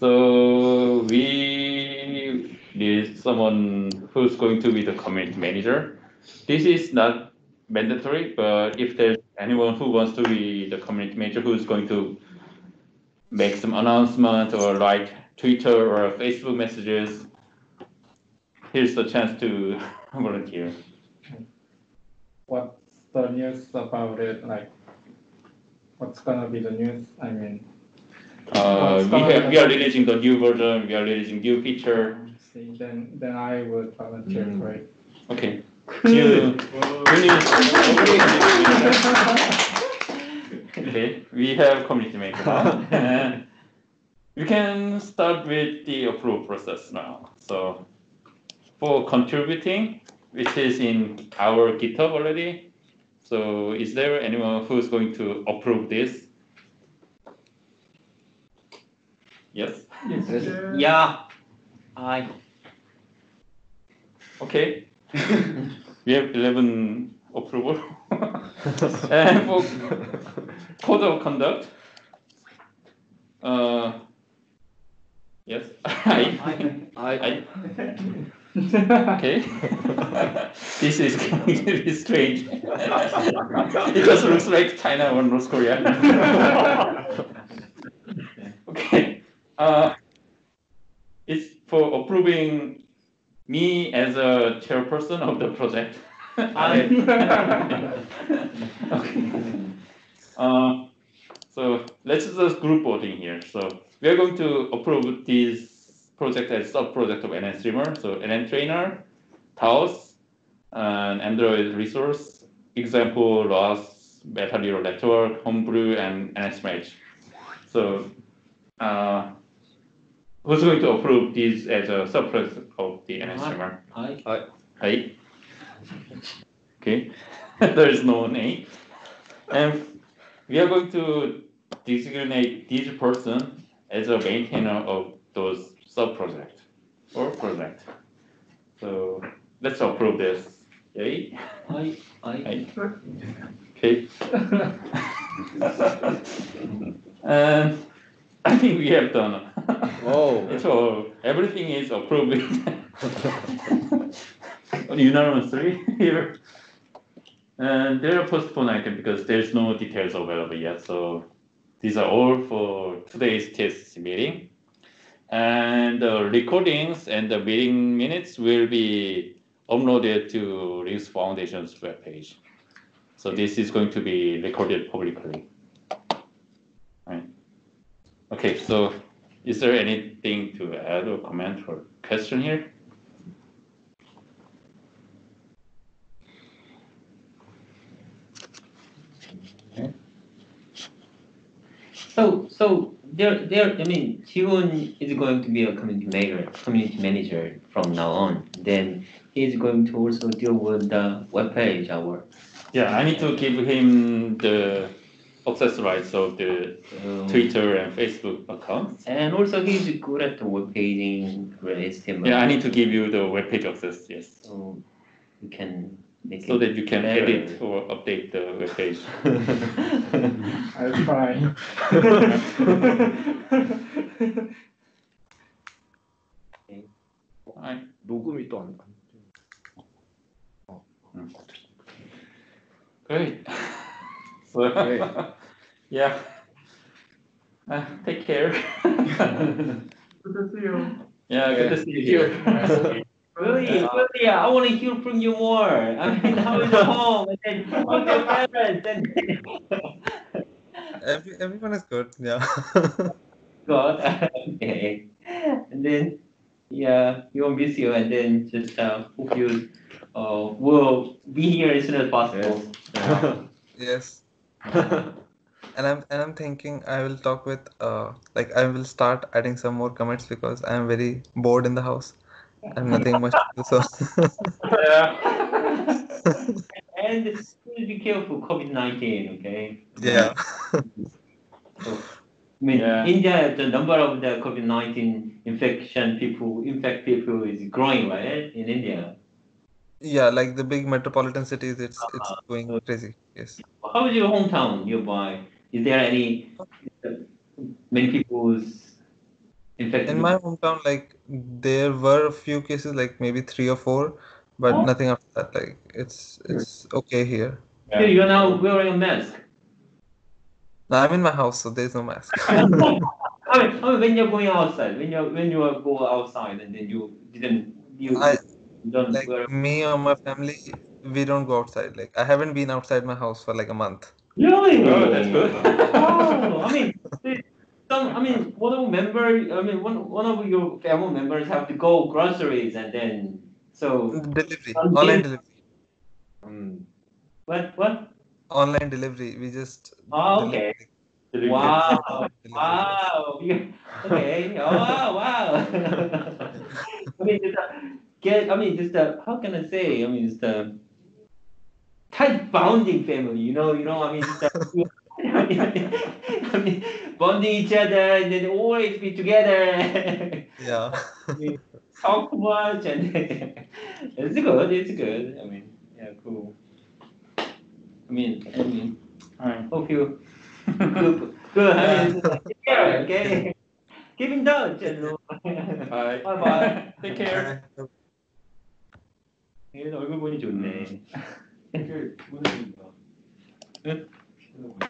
So we need someone who's going to be the community manager. This is not mandatory, but if there's anyone who wants to be the community manager who's going to make some announcement or write Twitter or Facebook messages, here's the chance to volunteer. What's the news about it? Like, what's gonna be the news? I mean, Uh, we have we are releasing the new version. We are releasing new feature. see, then then I would volunteer for it. Okay. You, you need, okay. We have community maker now. And we can start with the approval process now. So for contributing, which is in our GitHub already. So is there anyone who's going to approve this? Yes. Yes. Yeah. I. Okay. we have 11 approval. and for code of conduct, uh, yes, I, I. I, okay. this is going to be strange. it just looks like China or North Korea. Uh, it's for approving me as a chairperson of the project. okay. Uh, so let's just group voting here. So we are going to approve this project as sub-project of NN Streamer. So NN Trainer, Taos, and Android Resource, example, ROS, Meta Neural Network, Homebrew, and NSMatch. So uh, who's going to approve this as a sub-project of the NN Streamer? I. Aye. Okay, there is no name. And we are going to designate this person as a maintainer of those sub-project or project. So let's approve this. Yay? I. I. Aye. Okay. And I think we have done. Oh. So everything is approved unanimously here. And there are postponed items because there's no details available yet. So these are all for today's TSC meeting. And the recordings and the meeting minutes will be uploaded to Linux Foundation's webpage. So this is going to be recorded publicly. Right. Okay, so is there anything to add or comment or question here? So, so there, there. I mean, Jiwon is going to be a community manager, community manager from now on. Then he's going to also deal with the web page, our. Yeah, I need to give him the access rights of the um, Twitter and Facebook accounts. And also, he's good at the web paging, HTML. Yeah, I need to give you the webpage access, yes, So we can make so it. that you can better. edit or update the webpage. I'll try. Alright. 녹음이 또 안. Great. So, Great. yeah. Uh, take care. Good to see you. Yeah, good to see you here. Really, really, I want to hear from you more. I mean, how is the home? And then, how's your parents? And Every, everyone is good. Yeah. God, okay. And then, yeah, we won't miss you. And then just uh, hope you uh, will be here as soon as possible. yes. And I'm and I'm thinking I will talk with uh like I will start adding some more comments because I am very bored in the house. I have nothing much to do. So Yeah. And please be careful, COVID 19, okay? yeah. I mean, Yeah. India, the number of the COVID 19 infection people, infect people is growing, right? In India. Yeah, like the big metropolitan cities, it's it's going crazy. Yes. How is your hometown nearby? Is there any many people's infected. In my hometown, like there were a few cases, like maybe three or four, but Oh. nothing after that. Like it's it's okay here. Here you are now wearing a mask. No, I'm in my house, so there's no mask. I mean, I mean, when you're going outside, when you when you go outside and then you didn't you I- don't like wear. me or my family, we don't go outside. Like I haven't been outside my house for like a month. Really? Oh, that's good. Oh, I mean, the- some, I mean, one of member, I mean, one, one of your family members have to go groceries and then, so, Delivery, Um, online yeah. delivery, um, what, what? online delivery. We just Oh, okay. deliver- Wow, delivery. wow, you- okay, oh, wow, wow. I mean, just, uh, get, I mean, just, uh, how can I say, I mean, just, uh, tight bonding family, you know, you know, I mean, just, uh, I mean, bonding each other and then always be together, Yeah. talk much, and it's good, it's good. I mean, yeah, cool. I mean, I mean, Alright. hope you good, good. I mean, take care, okay? Keep in touch, and Bye. bye bye. Take care. 얘는 얼굴 보니 좋네. 이게 문제입니다. 네? 네.